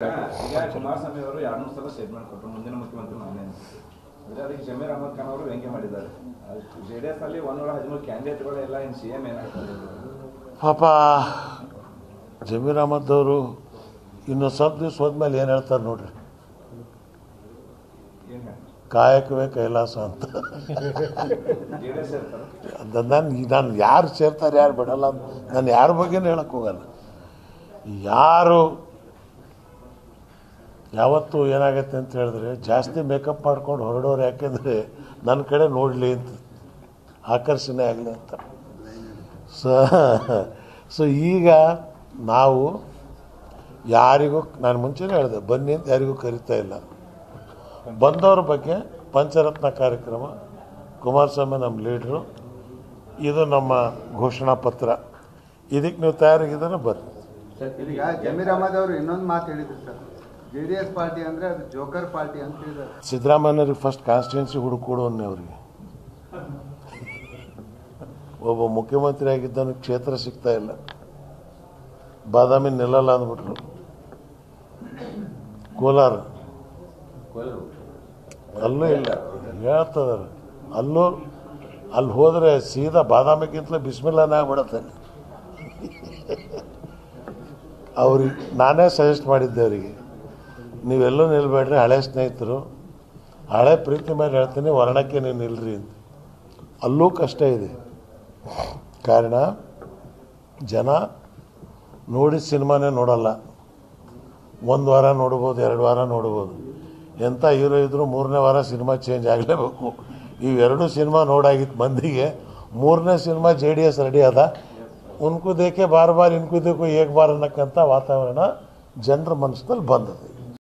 ಈಗ ಕುಮಾರಸ್ವಾಮಿ ಅವರು ಎರಡ್ನೂರು ಸಲ ಸ್ಟೇಟ್ಮೆಂಟ್ ಕೊಟ್ಟರು. ಮುಂದಿನ ಮುಖ್ಯಮಂತ್ರಿ ನಾನೇ ಅಂತ. ಅಂದ್ರೆ ಅದಕ್ಕೆ ಜಮೀರ್ ಅಹಮದ್ ಖಾನ್ ಅವರು ವ್ಯಂಗ್ಯ ಮಾಡಿದ್ದಾರೆ. ಜೆ ಡಿ ಎಸ್ ಅಲ್ಲಿ ಒಂದೂರ ಹದಿಮೂರು ಕ್ಯಾಂಡಿಡೇಟ್ಗಳು ಎಲ್ಲ ಇನ್ನು ಸಿ ಎಂ ಏನಾಗ್ತದೆ ಪಾಪ ಜಮೀರ್ ಅಹಮದ್ ಅವರು ಇನ್ನು ಸ್ವಲ್ಪ ದಿವ್ಸ ಹೋದ್ಮೇಲೆ ಏನು ಹೇಳ್ತಾರೆ ನೋಡ್ರಿ. ಕಾಯಕವೇ ಕೈಲಾಸ ಅಂತ. ನಾನು ನಾನು ಯಾರು ಸೇರ್ತಾರೆ ಯಾರು ಬಿಡಲ್ಲ ಅಂತ. ನಾನು ಯಾರ ಬಗ್ಗೆನೂ ಹೇಳಕ್ ಹೋಗಲ್ಲ. ಯಾರು ಯಾವತ್ತು ಏನಾಗುತ್ತೆ ಅಂತ ಹೇಳಿದ್ರೆ ಜಾಸ್ತಿ ಮೇಕಪ್ ಮಾಡ್ಕೊಂಡು ಹೊರಡೋರು ಯಾಕೆಂದರೆ ನನ್ನ ಕಡೆ ನೋಡಲಿ ಅಂತ ಆಕರ್ಷಣೆ ಆಗಲಿ ಅಂತ. ಸೊ ಸೊ ಈಗ ನಾವು ಯಾರಿಗೂ ನಾನು ಮುಂಚೆನೇ ಹೇಳಿದೆ ಬನ್ನಿ ಅಂತ ಯಾರಿಗೂ ಕರಿತಾ ಇಲ್ಲ. ಬಂದವ್ರ ಬಗ್ಗೆ ಪಂಚರತ್ನ ಕಾರ್ಯಕ್ರಮ ಕುಮಾರಸ್ವಾಮಿ ನಮ್ಮ ಲೀಡ್ರು ಇದು ನಮ್ಮ ಘೋಷಣಾ ಪತ್ರ. ಇದಕ್ಕೆ ನೀವು ಅಹಮದ್ ಅವರು ಇನ್ನೊಂದು ಮಾತು ಹೇಳಿದ್ರು sir. J D S party ಅಂದ್ರೆ ಅದು ಜೋಕರ್ ಪಾರ್ಟಿ ಅಂತ ಫಸ್ಟ್ ಕಾನ್ಸ್ಟಿಟ್ಯೂನ್ಸಿ ಹುಡುಕೊಡು ಅನ್ನೆ ಅವ್ರಿಗೆ. ಒಬ್ಬ ಮುಖ್ಯಮಂತ್ರಿ ಆಗಿದ್ದನು ಕ್ಷೇತ್ರ ಸಿಗ್ತಾ ಇಲ್ಲ. ಬಾದಾಮಿ ನಿಲ್ಲಲ್ಲ ಅಂದ್ಬಿಟ್ರು. ಕೋಲಾರ. ಅಲ್ಲೂ ಇಲ್ಲ. ಹೇಳ್ತದಾರ ಅಲ್ಲೂ, ಅಲ್ಲಿ ಹೋದರೆ ಸೀದಾ ಬಾದಾಮಿಗಿಂತಲೂ ಬಿಸ್ಮಿಲ್ಲಾನೇ ಆಗ್ಬಿಡತ್ತೆ. ಅವ್ರಿಗೆ ನಾನೇ ಸಜೆಸ್ಟ್ ಮಾಡಿದ್ದೆ ಅವರಿಗೆ. ನೀವೆಲ್ಲೂ ನಿಲ್ಬೇಡ್ರಿ, ಹಳೆ ಸ್ನೇಹಿತರು. ಹಳೆ ಪ್ರೀತಿ ಮೇಲೆ ಹೇಳ್ತೀನಿ, ವರ್ಣಕ್ಕೆ ನೀವು ನಿಲ್ರಿ ಅಂತ. ಅಲ್ಲೂ ಕಷ್ಟ ಇದೆ. ಕಾರಣ, ಜನ ನೋಡಿ ಸಿನಿಮಾನೇ ನೋಡಲ್ಲ. ಒಂದು ವಾರ ನೋಡ್ಬೋದು, ಎರಡು ವಾರ ನೋಡ್ಬೋದು. ಎಂಥ ಹೀರೋ ಇದ್ದರೂ ಮೂರನೇ ವಾರ ಸಿನಿಮಾ ಚೇಂಜ್ ಆಗಲೇಬೇಕು. ಇವೆರಡು ಸಿನಿಮಾ ನೋಡಾಗಿತ್ತು ಮಂದಿಗೆ ಮೂರನೇ cinema J D S ready ಅದ. ಉನ್ಕುದೇಕೆ ಬಾರ್ ಬಾರ್ ಇನ್ಕುದೇಕು ಏಕ್ ಬಾರ್ ಅನ್ನಕ್ಕಂಥ ವಾತಾವರಣ ಜನರ ಮನಸ್ಸಿನಲ್ಲಿ ಬಂದದೆ.